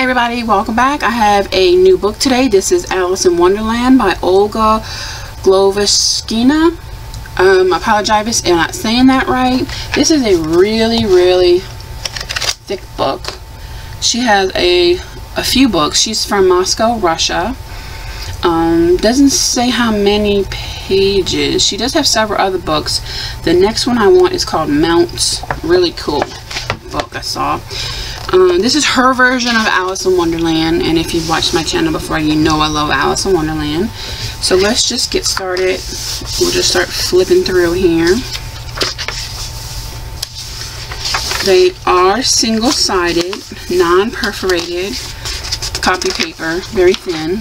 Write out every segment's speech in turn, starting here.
Hey everybody, welcome back. I have a new book today. This is Alice in Wonderland by Olga Goloveshkina. Um, I apologize if I'm not saying that right. This is a really, really thick book. She has a, a few books. She's from Moscow, Russia. Um, doesn't say how many pages. She does have several other books. The next one I want is called Mounts. Really cool book I saw. Um, this is her version of Alice in Wonderland, and if you've watched my channel before, you know I love Alice in Wonderland. So let's just get started. We'll just start flipping through here. They are single-sided, non-perforated copy paper, very thin.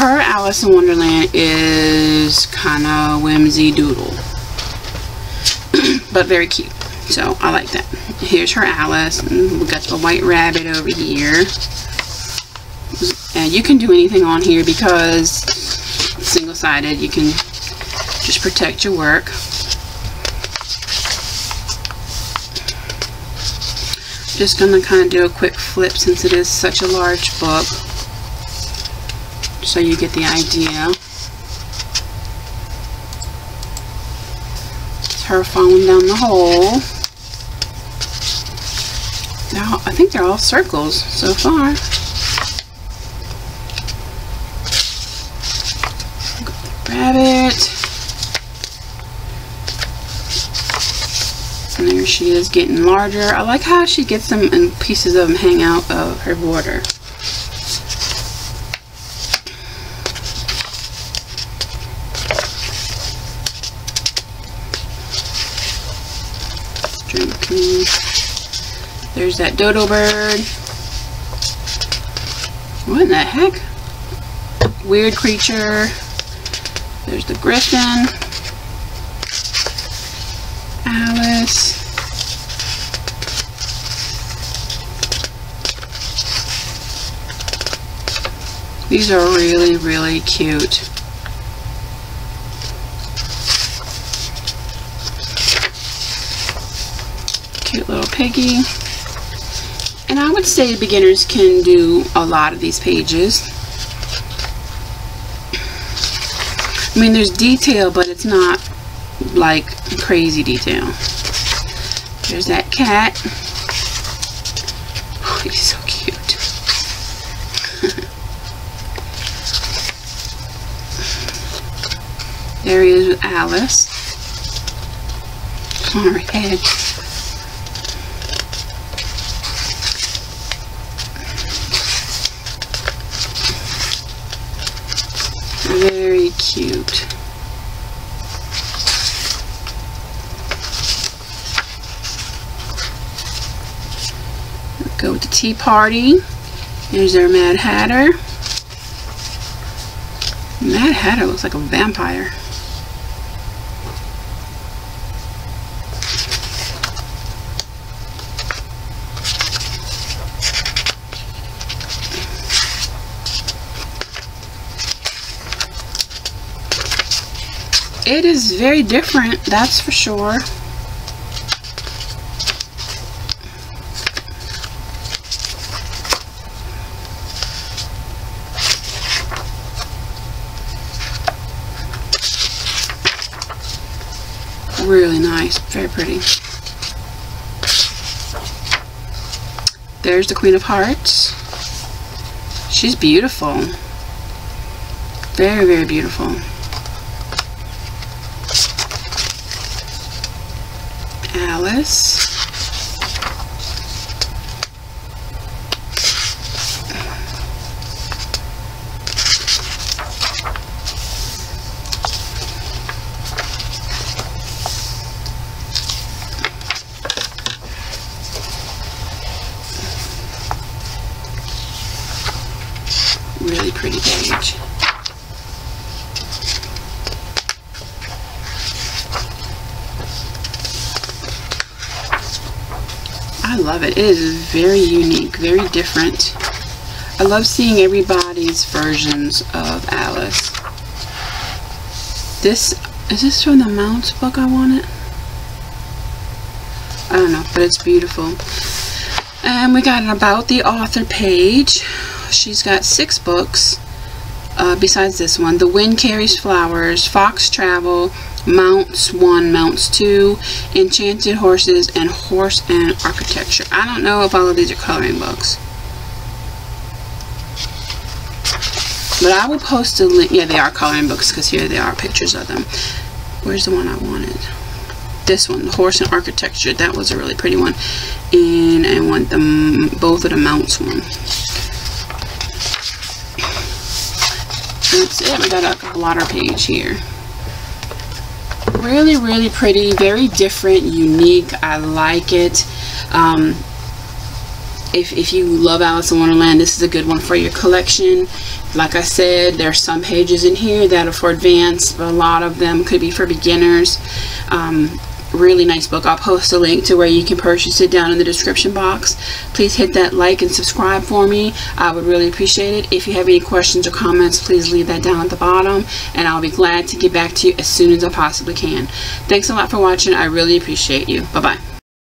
Her Alice in Wonderland is kind of whimsy doodle, but very cute. So I like that. Here's her Alice. And we got the white rabbit over here. And you can do anything on here because single-sided. You can just protect your work. Just going to kind of do a quick flip since it is such a large book. So you get the idea. It's her falling down the hole. I think they're all circles so far. Rabbit. And there she is getting larger. I like how she gets them and pieces of them hang out of her border. Drinking. There's that dodo bird. What in the heck? Weird creature. There's the griffin. Alice. These are really, really cute. Cute little piggy. And I would say beginners can do a lot of these pages. I mean, there's detail, but it's not like crazy detail. There's that cat. Oh, he's so cute. there he is with Alice on her cute. Go with the tea party. Here's our Mad Hatter. Mad Hatter looks like a vampire. It is very different, that's for sure. Really nice, very pretty. There's the Queen of Hearts. She's beautiful. Very, very beautiful. Alice. Really pretty page. I love it. It is very unique, very different. I love seeing everybody's versions of Alice. This, is this from the Mounts book I wanted? I don't know, but it's beautiful. And we got an about the author page. She's got six books uh, besides this one. The Wind Carries Flowers, Fox Travel, Mounts 1, Mounts 2, Enchanted Horses, and Horse and Architecture. I don't know if all of these are coloring books. But I will post a link. Yeah, they are coloring books because here they are pictures of them. Where's the one I wanted? This one, the Horse and Architecture. That was a really pretty one. And I want them both of the mounts one. That's it. We got a blotter page here. Really, really pretty. Very different, unique. I like it. Um, if, if you love Alice in Wonderland, this is a good one for your collection. Like I said, there are some pages in here that are for advanced, but a lot of them could be for beginners. Um, really nice book. I'll post a link to where you can purchase it down in the description box. Please hit that like and subscribe for me. I would really appreciate it. If you have any questions or comments, please leave that down at the bottom and I'll be glad to get back to you as soon as I possibly can. Thanks a lot for watching. I really appreciate you. Bye-bye.